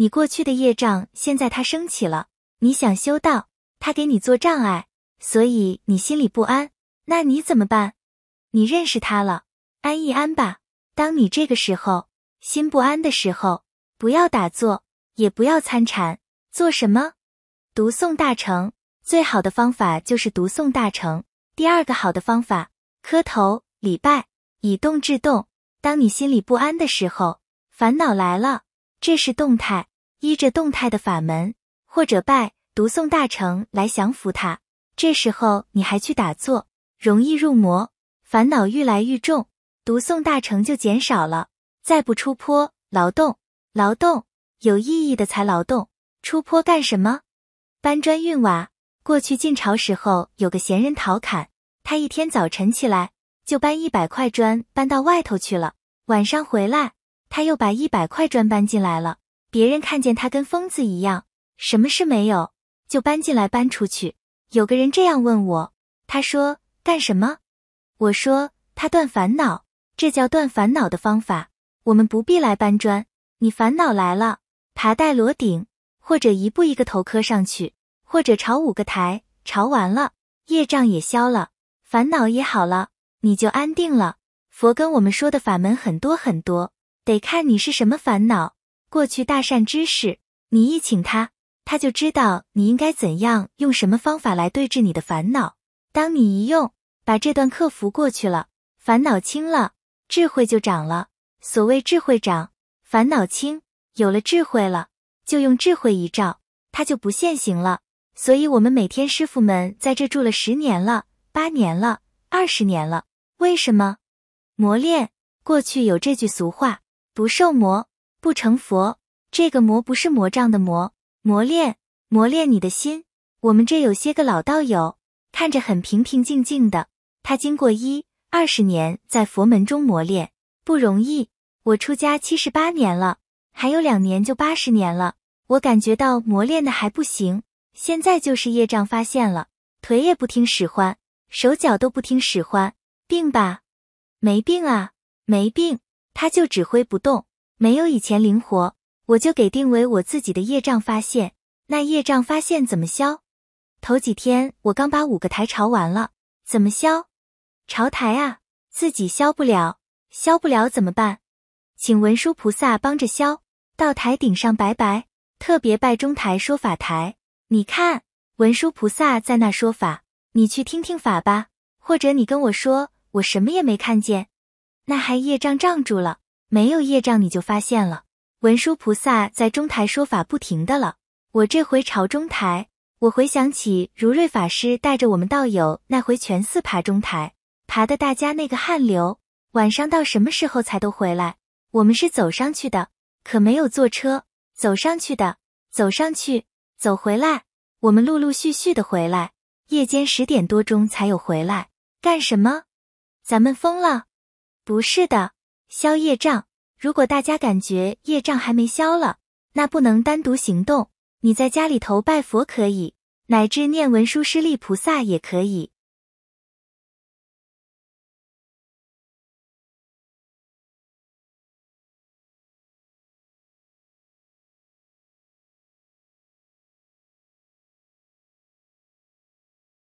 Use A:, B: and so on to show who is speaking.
A: 你过去的业障现在它升起了，你想修道，它给你做障碍，所以你心里不安。那你怎么办？你认识它了，安一安吧。当你这个时候心不安的时候，不要打坐，也不要参禅，做什么？读诵大乘。最好的方法就是读诵大乘。第二个好的方法，磕头礼拜，以动制动。当你心里不安的时候，烦恼来了，这是动态，依着动态的法门，或者拜读诵大乘来降服它。这时候你还去打坐，容易入魔，烦恼愈来愈重。读诵大乘就减少了。再不出坡劳动，劳动有意义的才劳动。出坡干什么？搬砖运瓦。过去晋朝时候有个闲人陶侃，他一天早晨起来就搬一百块砖搬到外头去了，晚上回来他又把一百块砖搬进来了。别人看见他跟疯子一样，什么事没有就搬进来搬出去。有个人这样问我，他说干什么？我说他断烦恼，这叫断烦恼的方法。我们不必来搬砖，你烦恼来了，爬带罗顶或者一步一个头磕上去。或者朝五个台，朝完了，业障也消了，烦恼也好了，你就安定了。佛跟我们说的法门很多很多，得看你是什么烦恼。过去大善知识，你一请他，他就知道你应该怎样用什么方法来对治你的烦恼。当你一用，把这段克服过去了，烦恼轻了，智慧就长了。所谓智慧长，烦恼轻，有了智慧了，就用智慧一照，它就不现行了。所以，我们每天师傅们在这住了十年了，八年了，二十年了。为什么？磨练。过去有这句俗话：不受磨不成佛。这个磨不是魔障的磨，磨练，磨练你的心。我们这有些个老道友，看着很平平静静的，他经过一二十年在佛门中磨练，不容易。我出家七十八年了，还有两年就八十年了，我感觉到磨练的还不行。现在就是业障发现了，腿也不听使唤，手脚都不听使唤，病吧？没病啊，没病，他就指挥不动，没有以前灵活。我就给定为我自己的业障发现。那业障发现怎么消？头几天我刚把五个台朝完了，怎么消？朝台啊，自己消不了，消不了怎么办？请文殊菩萨帮着消。到台顶上拜拜，特别拜中台说法台。你看文殊菩萨在那说法，你去听听法吧。或者你跟我说我什么也没看见，那还业障障住了。没有业障你就发现了。文殊菩萨在中台说法不停的了。我这回朝中台，我回想起如瑞法师带着我们道友那回全寺爬中台，爬的大家那个汗流。晚上到什么时候才都回来？我们是走上去的，可没有坐车，走上去的，走上去。走回来，我们陆陆续续的回来，夜间十点多钟才有回来。干什么？咱们疯了？不是的，消业障。如果大家感觉业障还没消了，那不能单独行动。你在家里头拜佛可以，乃至念文殊师利菩萨也可以。